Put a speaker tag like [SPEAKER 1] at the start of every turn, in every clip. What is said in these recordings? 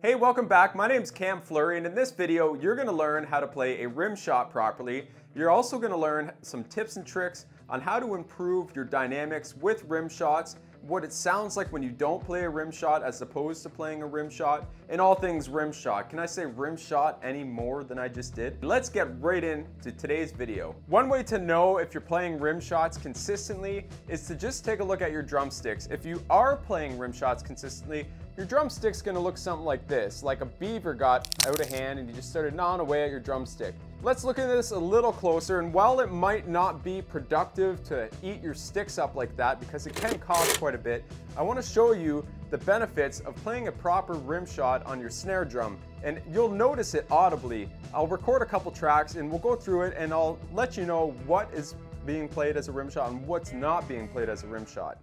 [SPEAKER 1] Hey, welcome back. My name is Cam Fleury, and in this video, you're gonna learn how to play a rim shot properly. You're also gonna learn some tips and tricks on how to improve your dynamics with rim shots, what it sounds like when you don't play a rim shot as opposed to playing a rim shot, and all things rim shot. Can I say rim shot any more than I just did? Let's get right into today's video. One way to know if you're playing rim shots consistently is to just take a look at your drumsticks. If you are playing rim shots consistently, your drumstick's gonna look something like this, like a beaver got out of hand and you just started gnawing away at your drumstick. Let's look at this a little closer, and while it might not be productive to eat your sticks up like that because it can cost quite a bit, I wanna show you the benefits of playing a proper rim shot on your snare drum. And you'll notice it audibly. I'll record a couple tracks and we'll go through it and I'll let you know what is being played as a rim shot and what's not being played as a rim shot.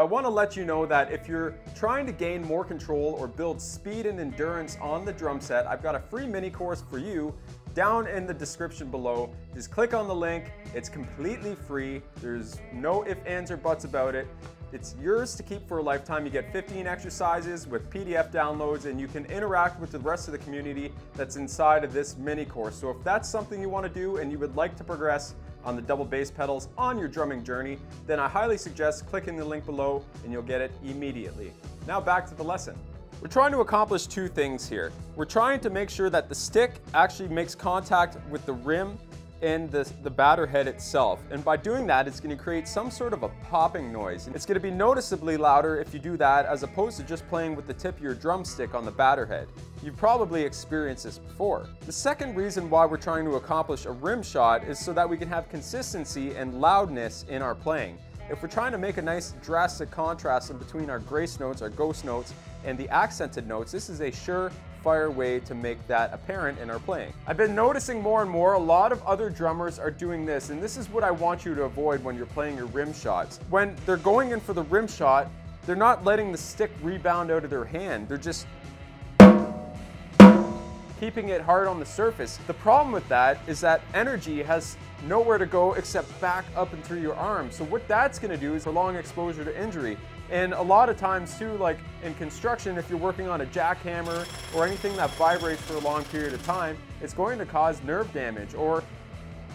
[SPEAKER 1] I want to let you know that if you're trying to gain more control or build speed and endurance on the drum set, I've got a free mini course for you down in the description below. Just click on the link. It's completely free. There's no ifs, ands, or buts about it. It's yours to keep for a lifetime. You get 15 exercises with PDF downloads and you can interact with the rest of the community that's inside of this mini course. So if that's something you want to do and you would like to progress on the double bass pedals on your drumming journey, then I highly suggest clicking the link below and you'll get it immediately. Now back to the lesson. We're trying to accomplish two things here. We're trying to make sure that the stick actually makes contact with the rim and the, the batter head itself. And by doing that, it's gonna create some sort of a popping noise. It's gonna be noticeably louder if you do that as opposed to just playing with the tip of your drumstick on the batter head. You've probably experienced this before. The second reason why we're trying to accomplish a rim shot is so that we can have consistency and loudness in our playing. If we're trying to make a nice drastic contrast in between our grace notes, our ghost notes, and the accented notes, this is a sure fire way to make that apparent in our playing. I've been noticing more and more a lot of other drummers are doing this and this is what I want you to avoid when you're playing your rim shots. When they're going in for the rim shot, they're not letting the stick rebound out of their hand. They're just keeping it hard on the surface. The problem with that is that energy has nowhere to go except back up and through your arm. So what that's gonna do is prolong exposure to injury. And a lot of times too, like in construction, if you're working on a jackhammer or anything that vibrates for a long period of time, it's going to cause nerve damage or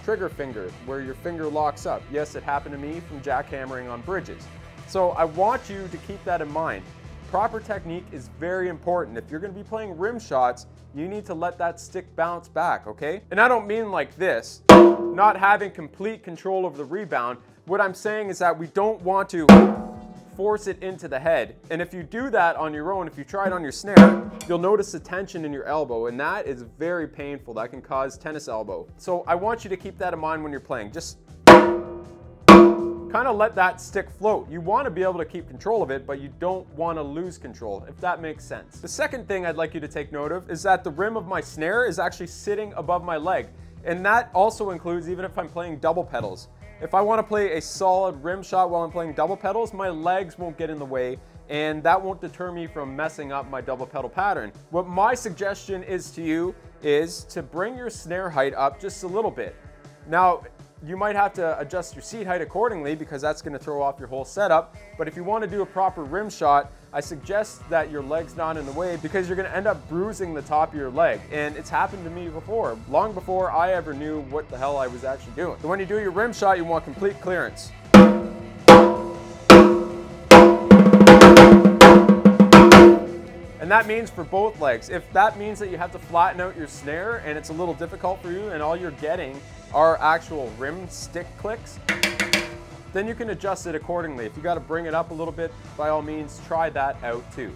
[SPEAKER 1] trigger finger, where your finger locks up. Yes, it happened to me from jackhammering on bridges. So I want you to keep that in mind. Proper technique is very important. If you're gonna be playing rim shots, you need to let that stick bounce back, okay? And I don't mean like this, not having complete control over the rebound. What I'm saying is that we don't want to force it into the head. And if you do that on your own, if you try it on your snare, you'll notice the tension in your elbow and that is very painful. That can cause tennis elbow. So I want you to keep that in mind when you're playing. Just kind of let that stick float. You want to be able to keep control of it, but you don't want to lose control, if that makes sense. The second thing I'd like you to take note of is that the rim of my snare is actually sitting above my leg. And that also includes even if I'm playing double pedals. If I want to play a solid rim shot while I'm playing double pedals, my legs won't get in the way and that won't deter me from messing up my double pedal pattern. What my suggestion is to you is to bring your snare height up just a little bit. Now, you might have to adjust your seat height accordingly because that's gonna throw off your whole setup. But if you wanna do a proper rim shot, I suggest that your leg's not in the way because you're gonna end up bruising the top of your leg. And it's happened to me before, long before I ever knew what the hell I was actually doing. So when you do your rim shot, you want complete clearance. And that means for both legs. If that means that you have to flatten out your snare and it's a little difficult for you and all you're getting are actual rim stick clicks, then you can adjust it accordingly. If you gotta bring it up a little bit, by all means, try that out too.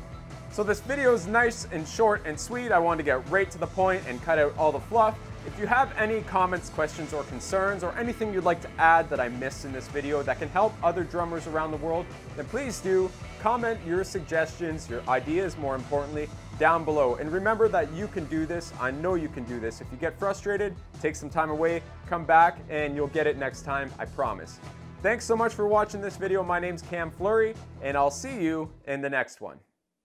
[SPEAKER 1] So this video is nice and short and sweet. I wanted to get right to the point and cut out all the fluff. If you have any comments, questions, or concerns, or anything you'd like to add that I missed in this video that can help other drummers around the world, then please do comment your suggestions, your ideas more importantly, down below. And remember that you can do this. I know you can do this. If you get frustrated, take some time away, come back, and you'll get it next time, I promise. Thanks so much for watching this video. My name's Cam Fleury, and I'll see you in the next one.